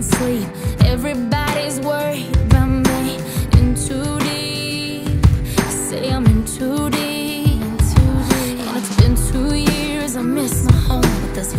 chasing sleep. Everybody's worried about me. In too deep. Say I'm in too deep. And it's been two years, I miss my home. But there's a